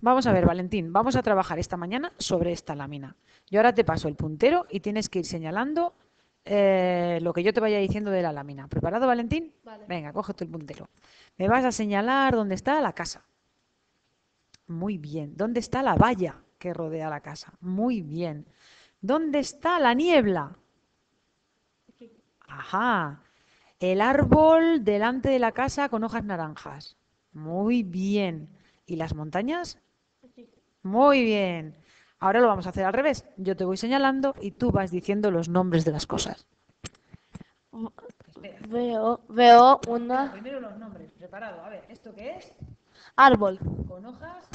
Vamos a ver, Valentín, vamos a trabajar esta mañana sobre esta lámina. Yo ahora te paso el puntero y tienes que ir señalando eh, lo que yo te vaya diciendo de la lámina. ¿Preparado, Valentín? Vale. Venga, coge tú el puntero. Me vas a señalar dónde está la casa. Muy bien. ¿Dónde está la valla que rodea la casa? Muy bien. ¿Dónde está la niebla? Ajá. El árbol delante de la casa con hojas naranjas. Muy bien. ¿Y las montañas? Muy bien. Ahora lo vamos a hacer al revés. Yo te voy señalando y tú vas diciendo los nombres de las cosas. Veo, veo una Primero los nombres. Preparado. A ver, ¿esto qué es? árbol, Con hojas.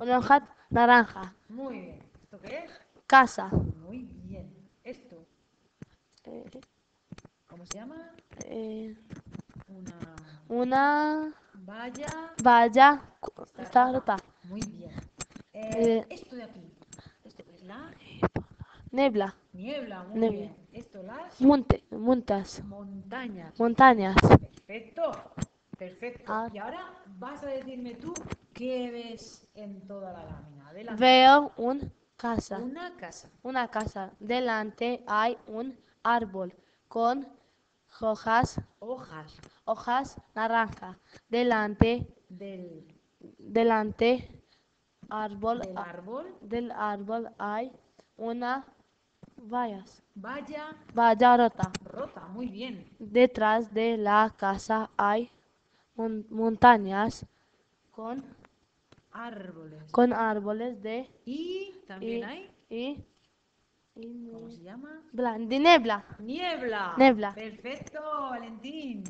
una hoja naranja, Muy bien. ¿Esto qué es? casa, Muy bien. ¿Esto eh, cómo se llama? eh, Una una valla. valla cu- está rota, Muy bien. Eh, esto de aquí. Esto es la nebla, niebla. Muy bien. Esto las monte, montas, montañas. montañas, Perfecto. Perfecto. Ah. Y ahora vas a decirme tú qué ves en toda la lámina. Adelante. veo un casa, Una casa. una casa, delante hay un árbol con hojas, Hojas hojas naranja, delante, del, delante árbol, del árbol. del árbol hay una vallas, Valla valla rota. rota. Muy bien. Detrás de la casa hay mon- montañas con, Árboles. con árboles de Y también y, hay. y, y ¿Cómo se llama? blan- de niebla. Niebla. Niebla. Perfecto, Valentín.